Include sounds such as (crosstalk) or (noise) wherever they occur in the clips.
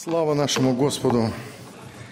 Слава нашему Господу,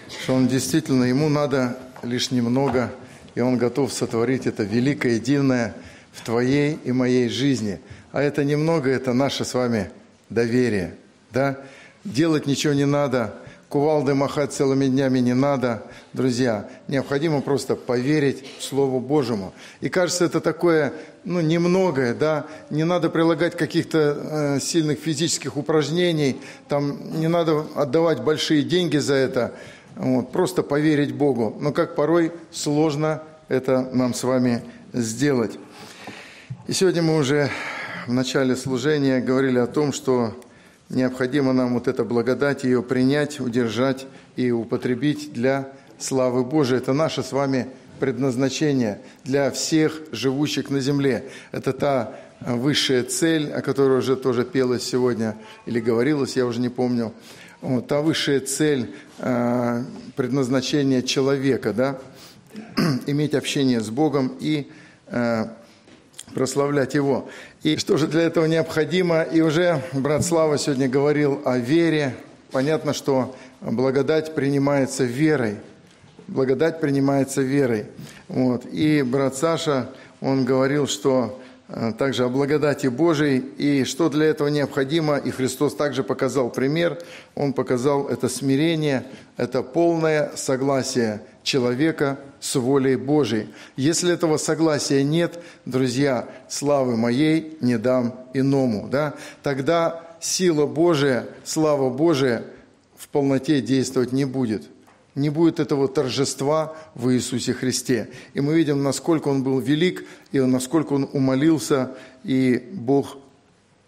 что Он действительно, Ему надо лишь немного, и Он готов сотворить это великое и дивное в Твоей и моей жизни. А это немного, это наше с вами доверие. Да? Делать ничего не надо, кувалды махать целыми днями не надо, друзья. Необходимо просто поверить Слову Божьему. И кажется, это такое, ну, немногое, да. Не надо прилагать каких-то э, сильных физических упражнений, там не надо отдавать большие деньги за это. Вот, просто поверить Богу. Но как порой сложно это нам с вами сделать. И сегодня мы уже в начале служения говорили о том, что необходимо нам вот эта благодать, ее принять, удержать и употребить для славы Божией. Это наше с вами предназначение для всех живущих на земле. Это та высшая цель, о которой уже тоже пелось сегодня или говорилось, я уже не помню. Вот, та высшая цель э, предназначения человека, да, (clears throat) иметь общение с Богом и э, прославлять Его. И что же для этого необходимо? И уже брат Слава сегодня говорил о вере. Понятно, что благодать принимается верой. Благодать принимается верой. Вот. И брат Саша, он говорил, что э, также о благодати Божией, и что для этого необходимо, и Христос также показал пример, Он показал это смирение, это полное согласие человека с волей Божией. Если этого согласия нет, друзья, славы моей не дам иному. Да? Тогда сила Божия, слава Божия в полноте действовать не будет. Не будет этого торжества в Иисусе Христе. И мы видим, насколько Он был велик, и насколько Он умолился, и Бог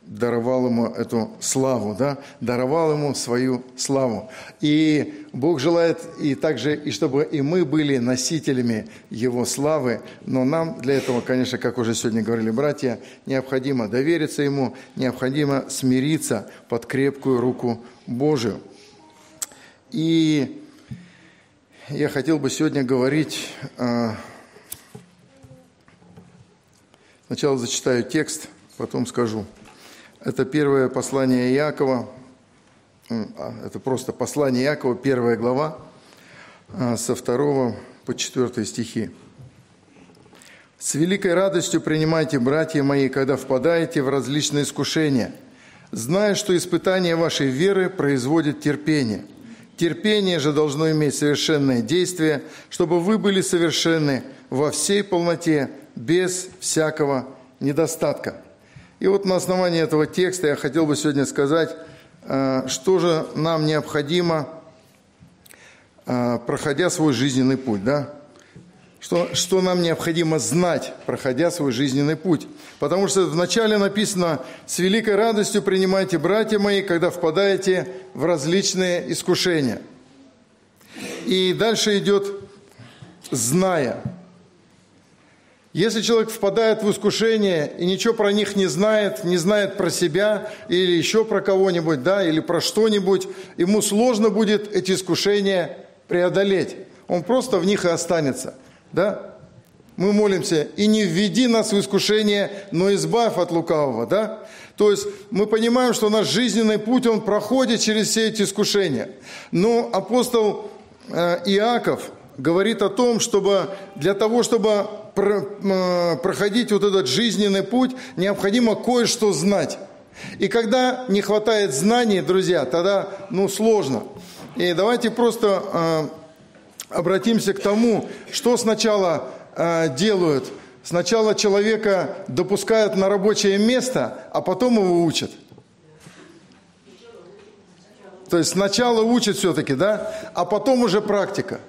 даровал ему эту славу, да, даровал ему свою славу. И Бог желает и также, и чтобы и мы были носителями Его славы, но нам для этого, конечно, как уже сегодня говорили братья, необходимо довериться Ему, необходимо смириться под крепкую руку Божию. И я хотел бы сегодня говорить, а, сначала зачитаю текст, потом скажу – это первое послание Иакова, а, это просто послание Иакова, первая глава, а, со второго по четвертые стихи. «С великой радостью принимайте, братья мои, когда впадаете в различные искушения, зная, что испытание вашей веры производит терпение. Терпение же должно иметь совершенное действие, чтобы вы были совершенны во всей полноте, без всякого недостатка». И вот на основании этого текста я хотел бы сегодня сказать, э, что же нам необходимо, э, проходя свой жизненный путь, да? Что, что нам необходимо знать, проходя свой жизненный путь. Потому что вначале написано, с великой радостью принимайте, братья мои, когда впадаете в различные искушения. И дальше идет, зная. Если человек впадает в искушение и ничего про них не знает, не знает про себя или еще про кого-нибудь, да, или про что-нибудь, ему сложно будет эти искушения преодолеть. Он просто в них и останется, да. Мы молимся, и не введи нас в искушение, но избавь от лукавого, да. То есть мы понимаем, что наш жизненный путь, он проходит через все эти искушения. Но апостол э, Иаков говорит о том, чтобы для того, чтобы проходить вот этот жизненный путь, необходимо кое-что знать. И когда не хватает знаний, друзья, тогда ну, сложно. И давайте просто э, обратимся к тому, что сначала э, делают. Сначала человека допускают на рабочее место, а потом его учат. То есть сначала учат все-таки, да, а потом уже практика.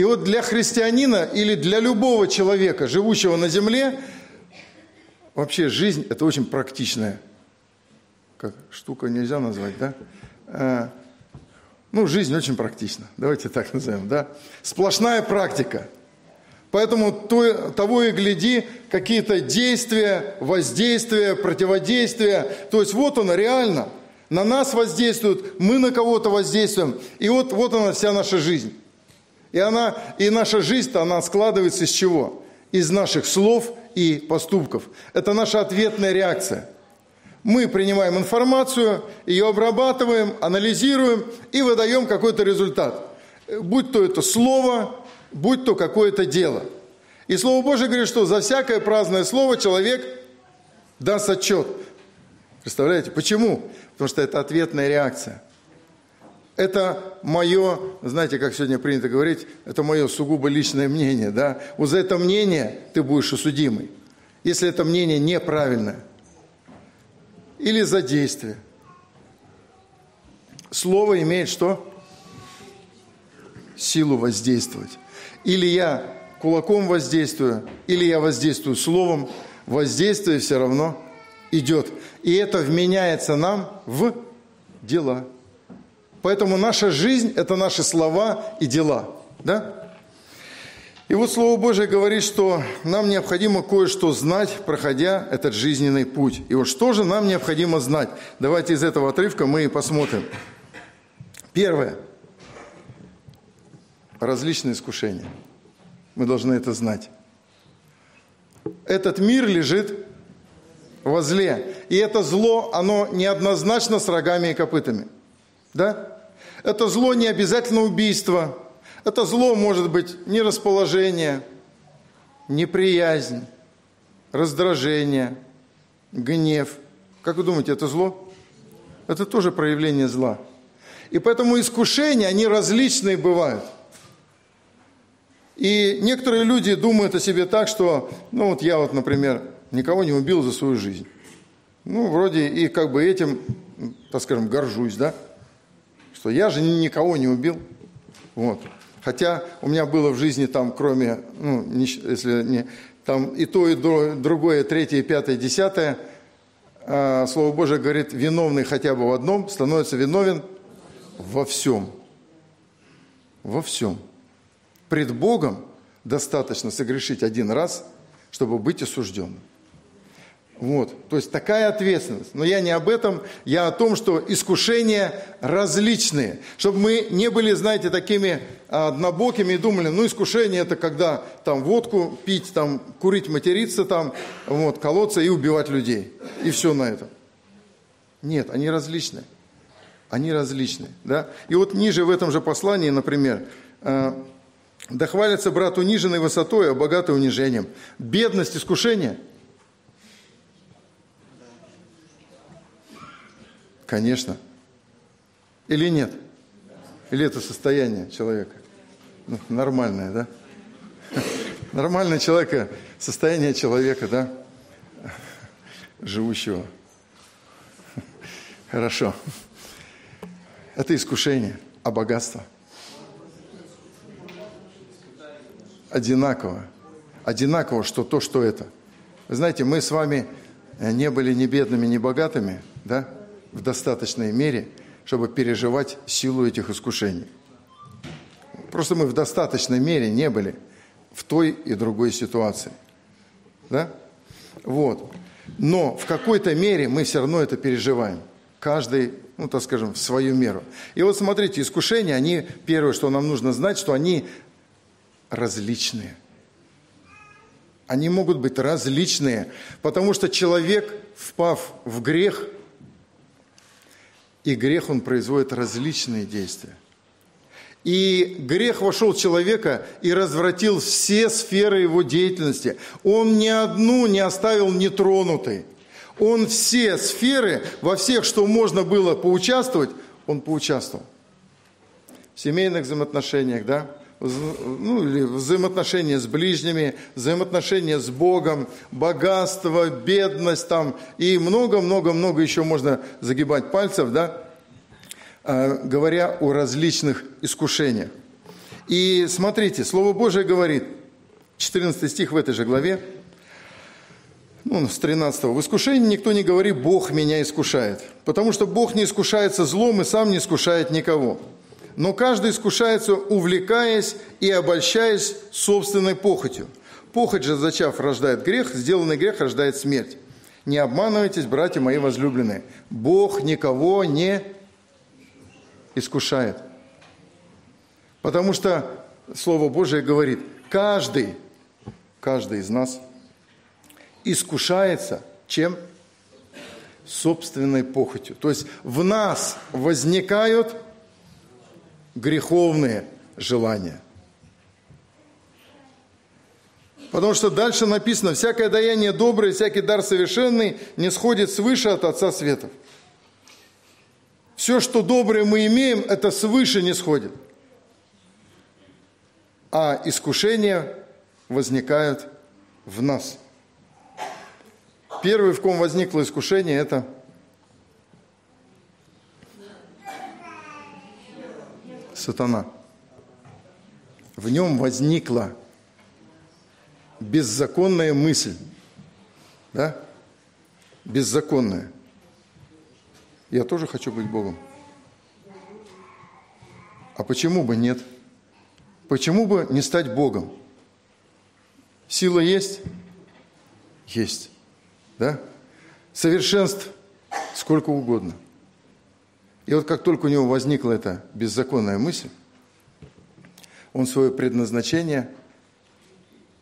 И вот для христианина или для любого человека, живущего на земле, вообще жизнь – это очень практичная как штука нельзя назвать, да? А, ну, жизнь очень практична, давайте так назовем, да? Сплошная практика. Поэтому то, того и гляди, какие-то действия, воздействия, противодействия. То есть вот оно реально. На нас воздействует, мы на кого-то воздействуем. И вот, вот она вся наша жизнь. И, она, и наша жизнь-то, она складывается из чего? Из наших слов и поступков. Это наша ответная реакция. Мы принимаем информацию, ее обрабатываем, анализируем и выдаем какой-то результат. Будь то это слово, будь то какое-то дело. И Слово Божье говорит, что за всякое праздное слово человек даст отчет. Представляете, почему? Потому что это ответная реакция. Это мое, знаете, как сегодня принято говорить, это мое сугубо личное мнение, да? Вот за это мнение ты будешь осудимый, если это мнение неправильное. Или за действие. Слово имеет что? Силу воздействовать. Или я кулаком воздействую, или я воздействую словом, воздействие все равно идет. И это вменяется нам в дела. Поэтому наша жизнь – это наши слова и дела. Да? И вот Слово Божие говорит, что нам необходимо кое-что знать, проходя этот жизненный путь. И вот что же нам необходимо знать? Давайте из этого отрывка мы и посмотрим. Первое. Различные искушения. Мы должны это знать. Этот мир лежит во зле. И это зло, оно неоднозначно с рогами и копытами. Да? Это зло не обязательно убийство. Это зло может быть нерасположение, неприязнь, раздражение, гнев. Как вы думаете, это зло? Это тоже проявление зла. И поэтому искушения, они различные бывают. И некоторые люди думают о себе так, что, ну вот я вот, например, никого не убил за свою жизнь. Ну, вроде и как бы этим, так скажем, горжусь, да? Что я же никого не убил. Вот. Хотя у меня было в жизни там, кроме, ну, не, если не, там и то, и другое, третье, пятое, десятое, а, Слово Божие говорит, виновный хотя бы в одном становится виновен во всем. Во всем. Пред Богом достаточно согрешить один раз, чтобы быть осужденным. Вот, то есть такая ответственность. Но я не об этом, я о том, что искушения различные. Чтобы мы не были, знаете, такими однобокими и думали, ну искушение это когда там водку пить, там курить, материться, там, вот, колоться и убивать людей. И все на этом. Нет, они различные. Они различные, да. И вот ниже в этом же послании, например, э, да хвалится брат униженной высотой, а богатый унижением. Бедность, искушение – Конечно. Или нет? Или это состояние человека? Ну, нормальное, да? (laughs) Нормальное человека, состояние человека, да? Живущего. Хорошо. Это искушение, а богатство? Одинаково. Одинаково, что то, что это. Вы знаете, мы с вами не были ни бедными, ни богатыми, да? В достаточной мере, чтобы переживать силу этих искушений. Просто мы в достаточной мере не были в той и другой ситуации. Да? Вот. Но в какой-то мере мы все равно это переживаем. Каждый, ну так скажем, в свою меру. И вот смотрите, искушения, они, первое, что нам нужно знать, что они различные. Они могут быть различные, потому что человек, впав в грех – и грех, он производит различные действия. И грех вошел в человека и развратил все сферы его деятельности. Он ни одну не оставил нетронутой. Он все сферы, во всех, что можно было поучаствовать, он поучаствовал. В семейных взаимоотношениях, да, ну, или взаимоотношения с ближними, взаимоотношения с Богом, богатство, бедность там, и много-много-много еще можно загибать пальцев, да, а, говоря о различных искушениях. И смотрите, Слово Божие говорит, 14 стих в этой же главе, ну, с 13 «В искушении никто не говорит, Бог меня искушает, потому что Бог не искушается злом и сам не искушает никого но каждый искушается, увлекаясь и обольщаясь собственной похотью. Похоть же, зачав, рождает грех, сделанный грех рождает смерть. Не обманывайтесь, братья мои возлюбленные. Бог никого не искушает. Потому что Слово Божие говорит, каждый, каждый из нас искушается чем? собственной похотью. То есть в нас возникают греховные желания. Потому что дальше написано, всякое даяние доброе, всякий дар совершенный не сходит свыше от Отца Светов. Все, что доброе мы имеем, это свыше не сходит. А искушения возникают в нас. Первый, в ком возникло искушение, это сатана. В нем возникла беззаконная мысль. Да? Беззаконная. Я тоже хочу быть Богом. А почему бы нет? Почему бы не стать Богом? Сила есть? Есть. Да? Совершенств сколько угодно. И вот как только у него возникла эта беззаконная мысль, он свое предназначение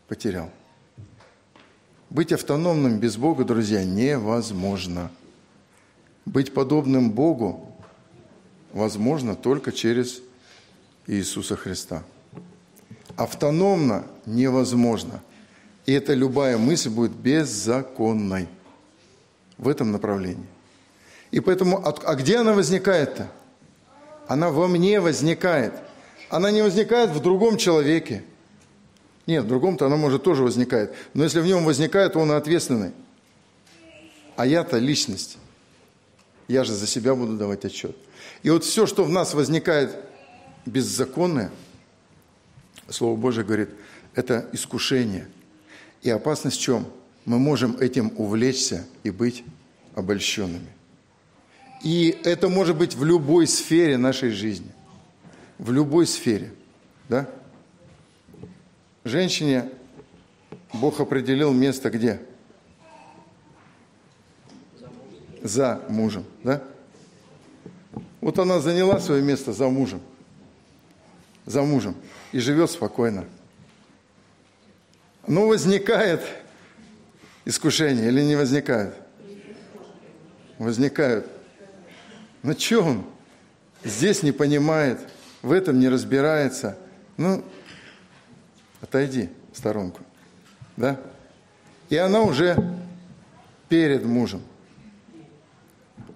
потерял. Быть автономным без Бога, друзья, невозможно. Быть подобным Богу возможно только через Иисуса Христа. Автономно невозможно. И эта любая мысль будет беззаконной в этом направлении. И поэтому, а где она возникает-то? Она во мне возникает. Она не возникает в другом человеке. Нет, в другом-то она может тоже возникает. Но если в нем возникает, он ответственный. А я-то личность. Я же за себя буду давать отчет. И вот все, что в нас возникает беззаконное, Слово Божие говорит, это искушение. И опасность в чем? Мы можем этим увлечься и быть обольщенными. И это может быть в любой сфере нашей жизни. В любой сфере. Да? Женщине Бог определил место где? за мужем, да? Вот она заняла свое место за мужем, за мужем и живет спокойно. Но возникает искушение или не возникает? Возникают. Ну что он здесь не понимает, в этом не разбирается? Ну, отойди в сторонку, да? И она уже перед мужем –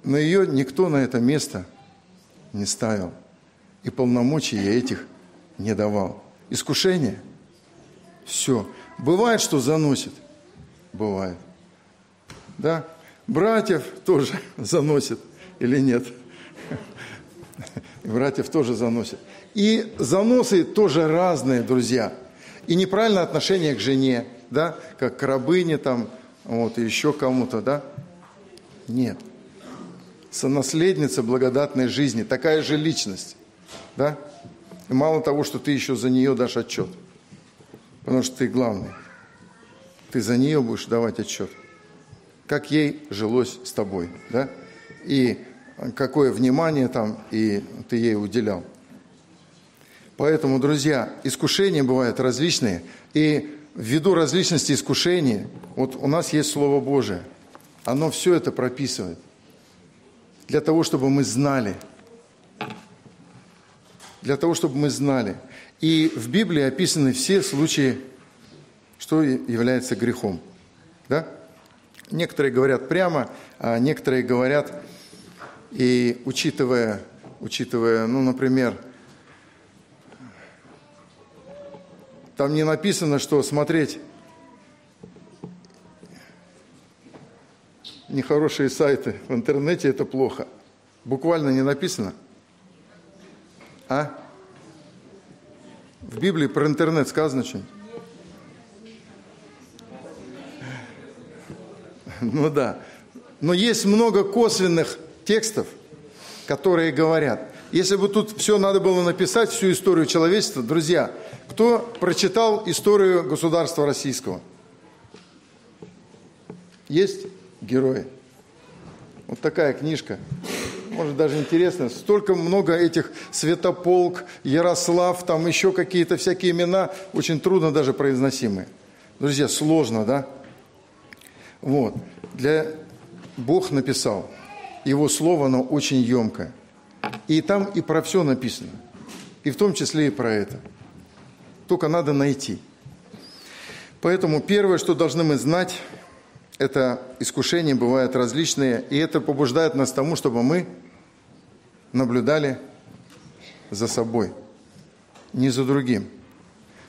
но ее никто на это место не ставил. И полномочий я этих не давал. Искушение? Все. Бывает, что заносит? Бывает. Да? Братьев тоже (laughs) заносит или нет? (laughs) Братьев тоже заносит. И заносы тоже разные, друзья. И неправильное отношение к жене, да, как к рабыне там, вот, еще кому-то, да? Нет сонаследница благодатной жизни, такая же личность. Да? И мало того, что ты еще за нее дашь отчет, потому что ты главный. Ты за нее будешь давать отчет. Как ей жилось с тобой, да? И какое внимание там и ты ей уделял. Поэтому, друзья, искушения бывают различные. И ввиду различности искушений, вот у нас есть Слово Божие. Оно все это прописывает – для того, чтобы мы знали. Для того, чтобы мы знали. И в Библии описаны все случаи, что является грехом. Да? Некоторые говорят прямо, а некоторые говорят, и учитывая, учитывая, ну, например, там не написано, что смотреть нехорошие сайты в интернете, это плохо. Буквально не написано. А? В Библии про интернет сказано что-нибудь? Ну да. Но есть много косвенных текстов, которые говорят. Если бы тут все надо было написать, всю историю человечества, друзья, кто прочитал историю государства российского? Есть? герои. Вот такая книжка. Может, даже интересно. Столько много этих Святополк, Ярослав, там еще какие-то всякие имена, очень трудно даже произносимые. Друзья, сложно, да? Вот. Для Бог написал. Его слово, оно очень емкое. И там и про все написано. И в том числе и про это. Только надо найти. Поэтому первое, что должны мы знать, это искушения бывают различные, и это побуждает нас тому, чтобы мы наблюдали за собой, не за другим.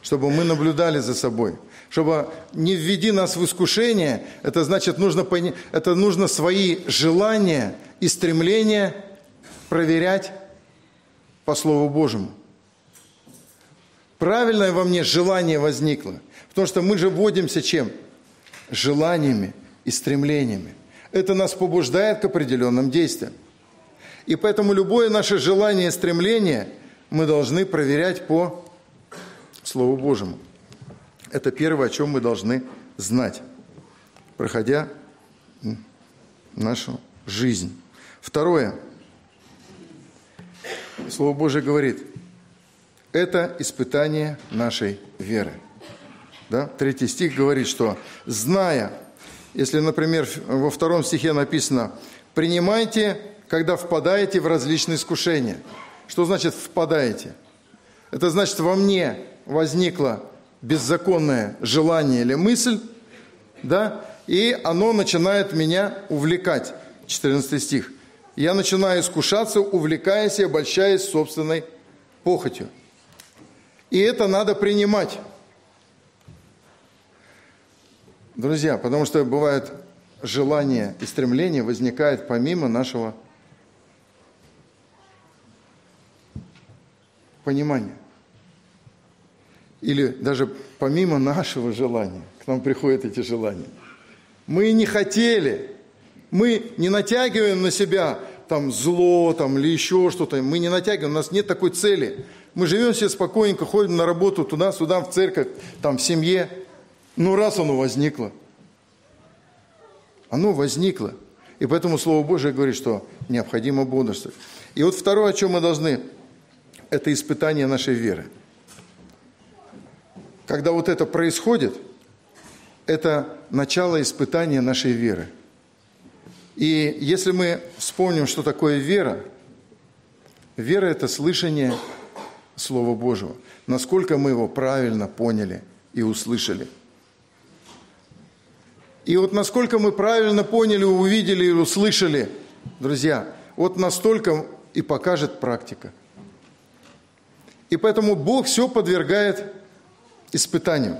Чтобы мы наблюдали за собой. Чтобы не введи нас в искушение, это значит, нужно, это нужно свои желания и стремления проверять по Слову Божьему. Правильное во мне желание возникло. Потому что мы же вводимся чем? Желаниями и стремлениями. Это нас побуждает к определенным действиям. И поэтому любое наше желание и стремление мы должны проверять по Слову Божьему. Это первое, о чем мы должны знать, проходя нашу жизнь. Второе. Слово Божье говорит, это испытание нашей веры. Да? Третий стих говорит, что зная, если, например, во втором стихе написано, принимайте когда впадаете в различные искушения. Что значит впадаете? Это значит, во мне возникло беззаконное желание или мысль, да, и оно начинает меня увлекать. 14 стих. Я начинаю искушаться, увлекаясь и обольщаясь собственной похотью. И это надо принимать. Друзья, потому что бывает желание и стремление возникает помимо нашего понимания. Или даже помимо нашего желания, к нам приходят эти желания. Мы не хотели, мы не натягиваем на себя там зло там, или еще что-то, мы не натягиваем, у нас нет такой цели. Мы живем себе спокойненько, ходим на работу туда-сюда, в церковь, там, в семье. Ну, раз оно возникло. Оно возникло. И поэтому Слово Божие говорит, что необходимо бодрствовать. И вот второе, о чем мы должны это испытание нашей веры. Когда вот это происходит, это начало испытания нашей веры. И если мы вспомним, что такое вера, вера – это слышание Слова Божьего. Насколько мы его правильно поняли и услышали. И вот насколько мы правильно поняли, увидели и услышали, друзья, вот настолько и покажет практика – и поэтому Бог все подвергает испытаниям.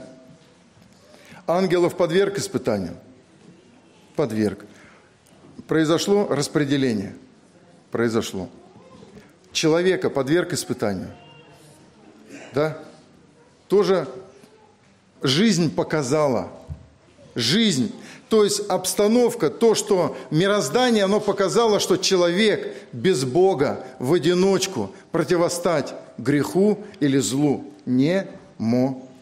Ангелов подверг испытаниям. Подверг. Произошло распределение. Произошло. Человека подверг испытанию. Да? Тоже жизнь показала. Жизнь то есть обстановка, то, что мироздание, оно показало, что человек без Бога в одиночку противостать греху или злу не может.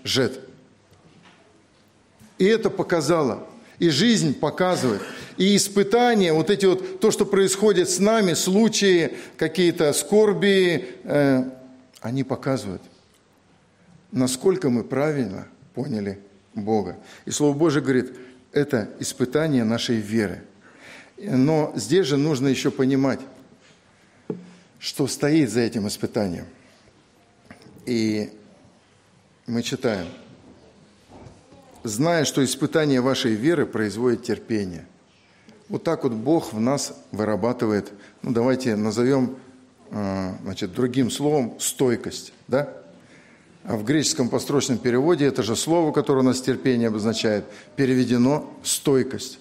И это показало. И жизнь показывает. И испытания, вот эти вот, то, что происходит с нами, случаи, какие-то скорби, э, они показывают, насколько мы правильно поняли Бога. И Слово Божие говорит – это испытание нашей веры. Но здесь же нужно еще понимать, что стоит за этим испытанием. И мы читаем, зная, что испытание вашей веры производит терпение. Вот так вот Бог в нас вырабатывает, ну давайте назовем э, значит, другим словом, стойкость. Да? А в греческом построчном переводе это же слово, которое у нас терпение обозначает, переведено стойкость.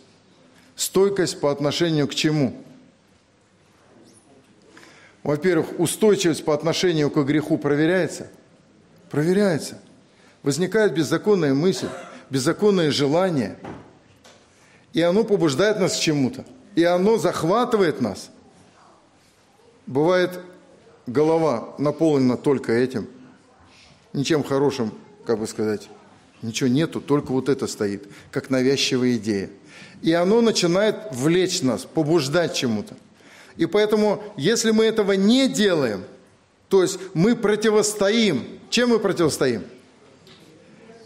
Стойкость по отношению к чему? Во-первых, устойчивость по отношению к греху проверяется? Проверяется. Возникает беззаконная мысль, беззаконное желание, и оно побуждает нас к чему-то, и оно захватывает нас. Бывает, голова наполнена только этим – ничем хорошим, как бы сказать, ничего нету, только вот это стоит, как навязчивая идея. И оно начинает влечь нас, побуждать чему-то. И поэтому, если мы этого не делаем, то есть мы противостоим. Чем мы противостоим?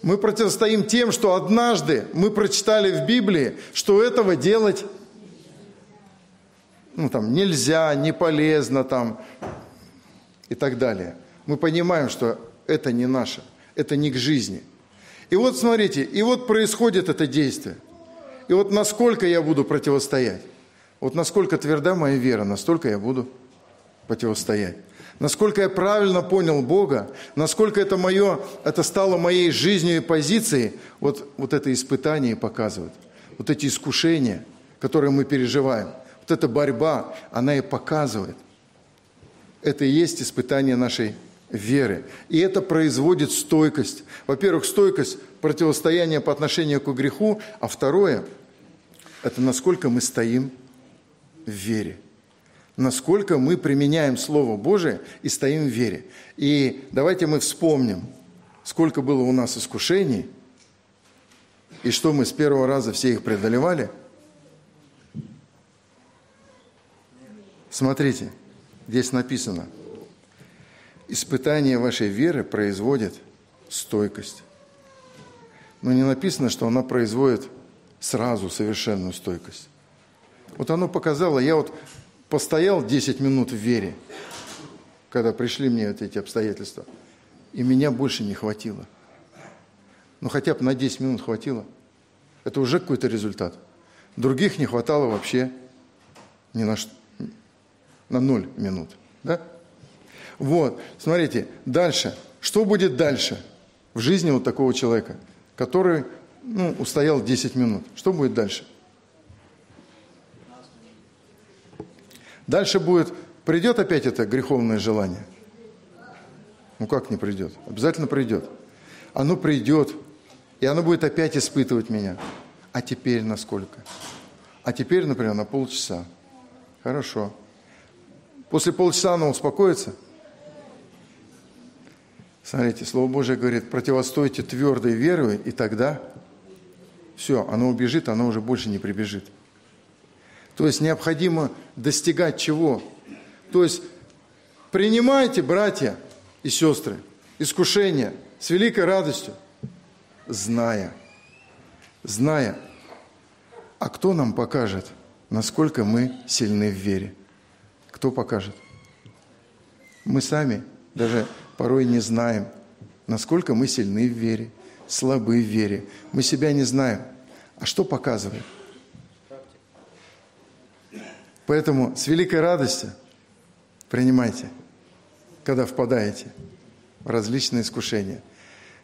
Мы противостоим тем, что однажды мы прочитали в Библии, что этого делать ну, там, нельзя, не полезно, там, и так далее. Мы понимаем, что это не наше, это не к жизни. И вот смотрите, и вот происходит это действие. И вот насколько я буду противостоять. Вот насколько тверда моя вера, настолько я буду противостоять. Насколько я правильно понял Бога, насколько это, мое, это стало моей жизнью и позицией, вот, вот это испытание показывает. Вот эти искушения, которые мы переживаем, вот эта борьба, она и показывает. Это и есть испытание нашей веры. И это производит стойкость. Во-первых, стойкость противостояния по отношению к греху, а второе – это насколько мы стоим в вере. Насколько мы применяем Слово Божие и стоим в вере. И давайте мы вспомним, сколько было у нас искушений, и что мы с первого раза все их преодолевали. Смотрите, здесь написано – испытание вашей веры производит стойкость. Но не написано, что она производит сразу совершенную стойкость. Вот оно показало, я вот постоял 10 минут в вере, когда пришли мне вот эти обстоятельства, и меня больше не хватило. Ну хотя бы на 10 минут хватило. Это уже какой-то результат. Других не хватало вообще ни на, что, на ноль минут. Да? Вот, смотрите, дальше. Что будет дальше в жизни вот такого человека, который ну, устоял 10 минут? Что будет дальше? Дальше будет, придет опять это греховное желание? Ну как не придет? Обязательно придет. Оно придет, и оно будет опять испытывать меня. А теперь насколько? А теперь, например, на полчаса. Хорошо. После полчаса оно успокоится – Смотрите, Слово Божие говорит, противостойте твердой верой, и тогда все, оно убежит, оно уже больше не прибежит. То есть необходимо достигать чего? То есть принимайте, братья и сестры, искушение с великой радостью, зная, зная, а кто нам покажет, насколько мы сильны в вере? Кто покажет? Мы сами, даже порой не знаем, насколько мы сильны в вере, слабы в вере. Мы себя не знаем. А что показывает? Поэтому с великой радостью принимайте, когда впадаете в различные искушения.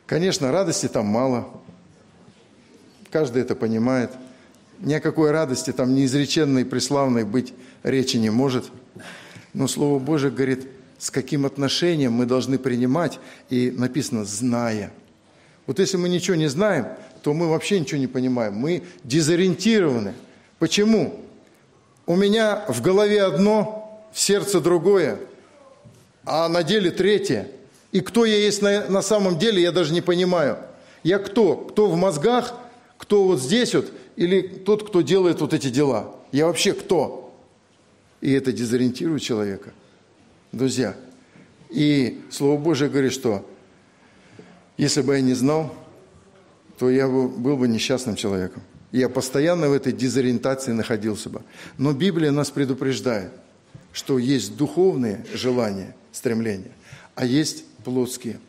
Конечно, радости там мало. Каждый это понимает. Ни о какой радости там неизреченной, преславной быть речи не может. Но Слово Божие говорит – с каким отношением мы должны принимать, и написано «зная». Вот если мы ничего не знаем, то мы вообще ничего не понимаем. Мы дезориентированы. Почему? У меня в голове одно, в сердце другое, а на деле третье. И кто я есть на, на самом деле, я даже не понимаю. Я кто? Кто в мозгах, кто вот здесь вот, или тот, кто делает вот эти дела? Я вообще кто? И это дезориентирует человека друзья. И Слово Божие говорит, что если бы я не знал, то я бы, был бы несчастным человеком. Я постоянно в этой дезориентации находился бы. Но Библия нас предупреждает, что есть духовные желания, стремления, а есть плотские,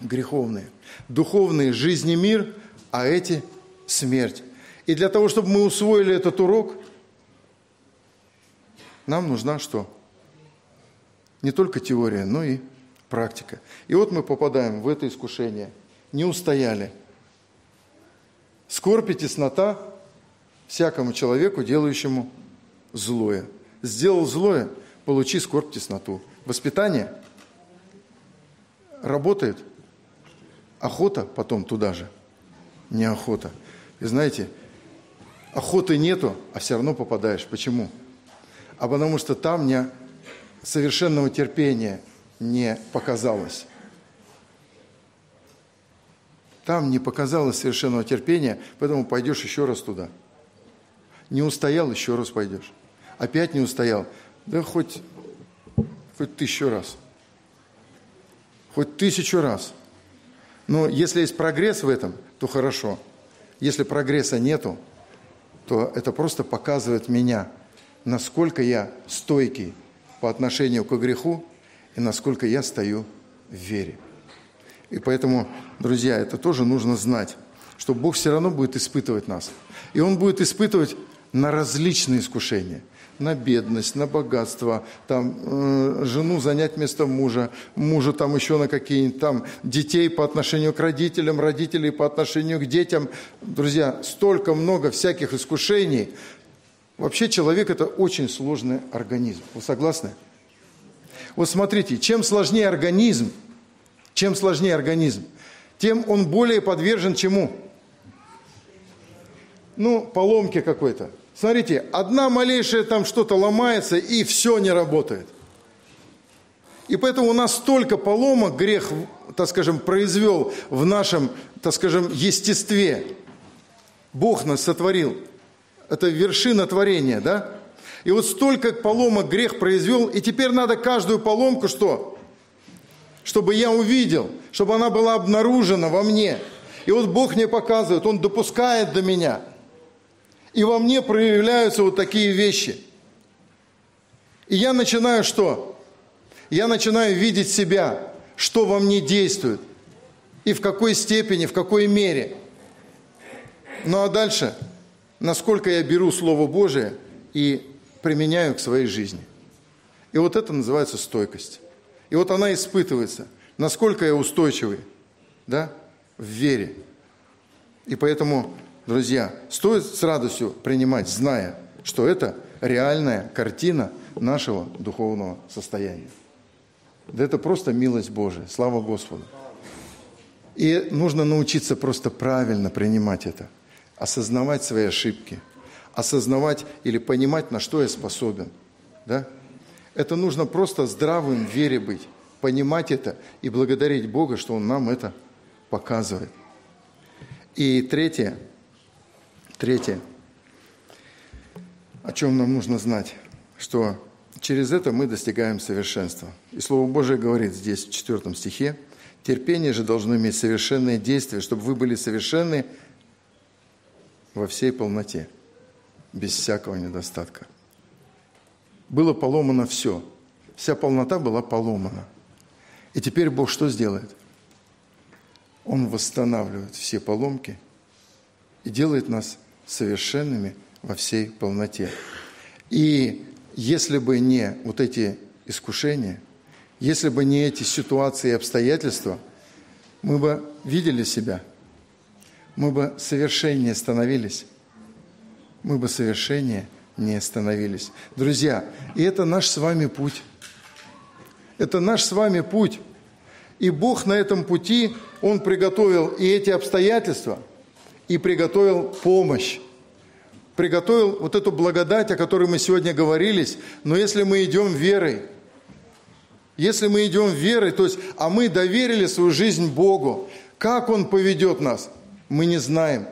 греховные. Духовные – жизнь и мир, а эти – смерть. И для того, чтобы мы усвоили этот урок, нам нужна что? Не только теория, но и практика. И вот мы попадаем в это искушение. Не устояли. Скорбь и теснота всякому человеку, делающему злое. Сделал злое, получи скорбь, тесноту. Воспитание работает. Охота потом туда же. Неохота. И знаете, охоты нету, а все равно попадаешь. Почему? А потому что там не совершенного терпения не показалось. Там не показалось совершенного терпения, поэтому пойдешь еще раз туда. Не устоял, еще раз пойдешь. Опять не устоял. Да хоть, хоть тысячу раз. Хоть тысячу раз. Но если есть прогресс в этом, то хорошо. Если прогресса нету, то это просто показывает меня, насколько я стойкий по отношению к греху и насколько я стою в вере. И поэтому, друзья, это тоже нужно знать, что Бог все равно будет испытывать нас. И Он будет испытывать на различные искушения – на бедность, на богатство, там, э, жену занять место мужа, мужа там еще на какие-нибудь там детей по отношению к родителям, родителей по отношению к детям. Друзья, столько много всяких искушений. Вообще человек – это очень сложный организм. Вы согласны? Вот смотрите, чем сложнее организм, чем сложнее организм, тем он более подвержен чему? Ну, поломке какой-то. Смотрите, одна малейшая там что-то ломается, и все не работает. И поэтому у нас столько поломок грех, так скажем, произвел в нашем, так скажем, естестве. Бог нас сотворил. Это вершина творения, да? И вот столько поломок грех произвел, и теперь надо каждую поломку что? Чтобы я увидел, чтобы она была обнаружена во мне. И вот Бог мне показывает, Он допускает до меня – и во мне проявляются вот такие вещи. И я начинаю что? Я начинаю видеть себя, что во мне действует. И в какой степени, в какой мере. Ну а дальше, насколько я беру Слово Божие и применяю к своей жизни. И вот это называется стойкость. И вот она испытывается, насколько я устойчивый, да, в вере. И поэтому друзья, стоит с радостью принимать, зная, что это реальная картина нашего духовного состояния. Да это просто милость Божия. Слава Господу. И нужно научиться просто правильно принимать это. Осознавать свои ошибки. Осознавать или понимать, на что я способен. Да? Это нужно просто здравым в вере быть. Понимать это и благодарить Бога, что Он нам это показывает. И третье – Третье, о чем нам нужно знать, что через это мы достигаем совершенства. И Слово Божие говорит здесь, в 4 стихе, «Терпение же должно иметь совершенное действие, чтобы вы были совершенны во всей полноте, без всякого недостатка». Было поломано все. Вся полнота была поломана. И теперь Бог что сделает? Он восстанавливает все поломки и делает нас совершенными во всей полноте. И если бы не вот эти искушения, если бы не эти ситуации и обстоятельства, мы бы видели себя, мы бы совершеннее становились, мы бы совершеннее не становились. Друзья, и это наш с вами путь. Это наш с вами путь. И Бог на этом пути, Он приготовил и эти обстоятельства – и приготовил помощь. Приготовил вот эту благодать, о которой мы сегодня говорились. Но если мы идем верой, если мы идем верой, то есть, а мы доверили свою жизнь Богу, как Он поведет нас, мы не знаем.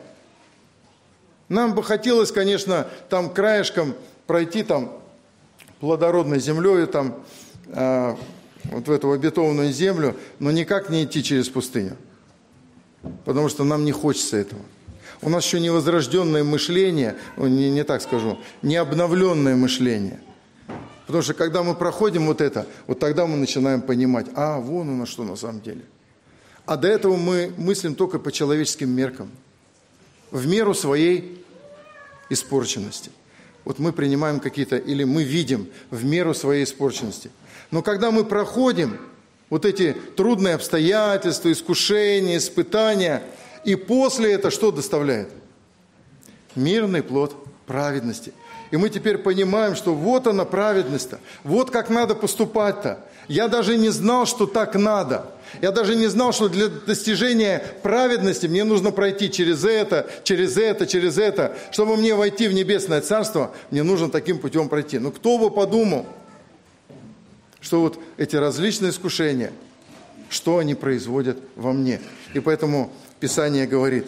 Нам бы хотелось, конечно, там краешком пройти там плодородной землей, там, э, вот в эту обетованную землю, но никак не идти через пустыню. Потому что нам не хочется этого. У нас еще не возрожденное мышление, не, не так скажу, не обновленное мышление. Потому что когда мы проходим вот это, вот тогда мы начинаем понимать, а, вон нас что на самом деле. А до этого мы мыслим только по человеческим меркам, в меру своей испорченности. Вот мы принимаем какие-то, или мы видим в меру своей испорченности. Но когда мы проходим вот эти трудные обстоятельства, искушения, испытания – и после это что доставляет? Мирный плод праведности. И мы теперь понимаем, что вот она праведность-то, вот как надо поступать-то. Я даже не знал, что так надо. Я даже не знал, что для достижения праведности мне нужно пройти через это, через это, через это. Чтобы мне войти в небесное царство, мне нужно таким путем пройти. Но кто бы подумал, что вот эти различные искушения, что они производят во мне. И поэтому Писание говорит.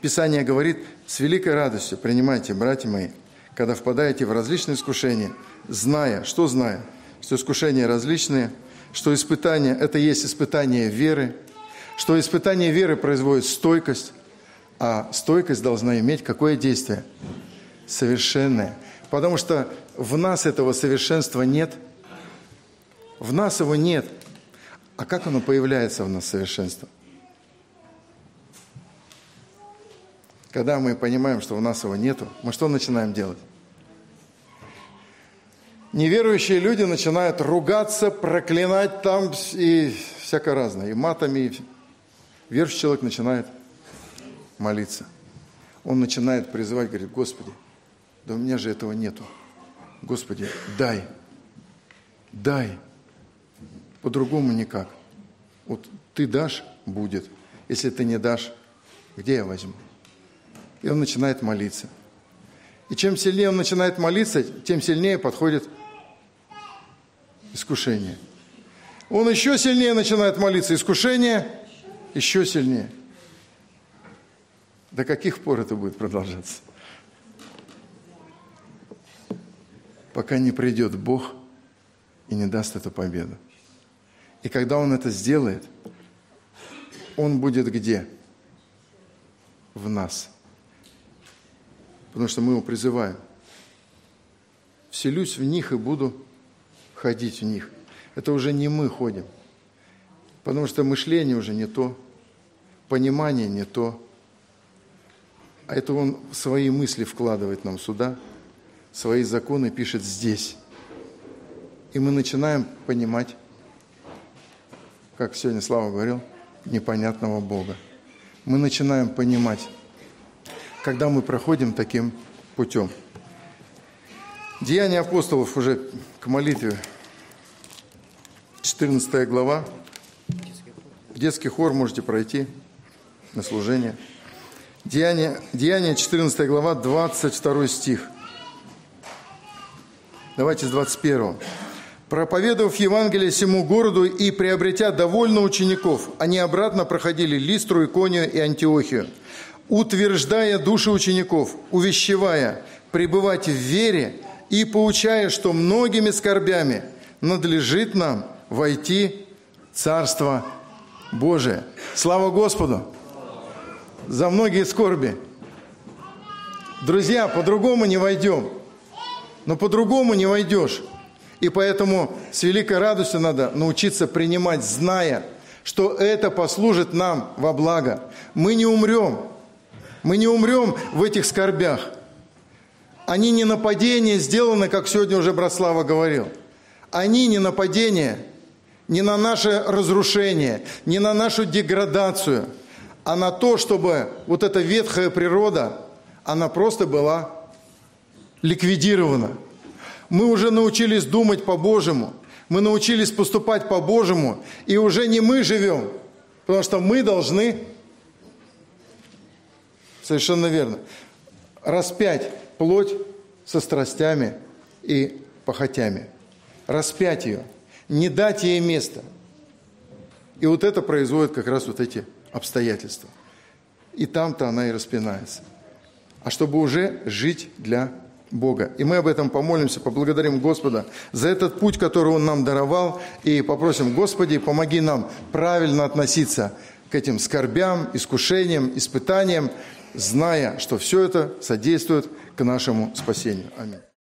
Писание говорит, с великой радостью принимайте, братья мои, когда впадаете в различные искушения, зная, что зная, что искушения различные, что испытания – это есть испытание веры, что испытание веры производит стойкость, а стойкость должна иметь какое действие? Совершенное. Потому что в нас этого совершенства нет. В нас его нет. А как оно появляется в нас, совершенство? Когда мы понимаем, что в нас его нету, мы что начинаем делать? Неверующие люди начинают ругаться, проклинать там и всякое разное, и матами. И... Верующий человек начинает молиться. Он начинает призывать, говорит, Господи, да у меня же этого нету. Господи, дай, дай. По-другому никак. Вот ты дашь, будет. Если ты не дашь, где я возьму? И он начинает молиться. И чем сильнее он начинает молиться, тем сильнее подходит искушение. Он еще сильнее начинает молиться. Искушение еще сильнее. До каких пор это будет продолжаться? Пока не придет Бог и не даст эту победу. И когда Он это сделает, Он будет где? В нас потому что мы его призываем. Вселюсь в них и буду ходить в них. Это уже не мы ходим, потому что мышление уже не то, понимание не то. А это он свои мысли вкладывает нам сюда, свои законы пишет здесь. И мы начинаем понимать, как сегодня Слава говорил, непонятного Бога. Мы начинаем понимать когда мы проходим таким путем. Деяния апостолов уже к молитве. 14 глава. Детский хор можете пройти на служение. Деяния, Деяния 14 глава, 22 стих. Давайте с 21. Проповедовав Евангелие всему городу и приобретя довольно учеников, они обратно проходили Листру, Иконию и Антиохию – утверждая души учеников, увещевая пребывать в вере и поучая, что многими скорбями надлежит нам войти в Царство Божие. Слава Господу! За многие скорби. Друзья, по-другому не войдем. Но по-другому не войдешь. И поэтому с великой радостью надо научиться принимать, зная, что это послужит нам во благо. Мы не умрем, мы не умрем в этих скорбях. Они не нападения сделаны, как сегодня уже Браслава говорил. Они не нападения не на наше разрушение, не на нашу деградацию, а на то, чтобы вот эта ветхая природа, она просто была ликвидирована. Мы уже научились думать по-божьему, мы научились поступать по-божьему, и уже не мы живем, потому что мы должны Совершенно верно. Распять плоть со страстями и похотями. Распять ее. Не дать ей места. И вот это производит как раз вот эти обстоятельства. И там-то она и распинается. А чтобы уже жить для Бога. И мы об этом помолимся, поблагодарим Господа за этот путь, который Он нам даровал, и попросим, Господи, помоги нам правильно относиться к этим скорбям, искушениям, испытаниям, зная, что все это содействует к нашему спасению. Аминь.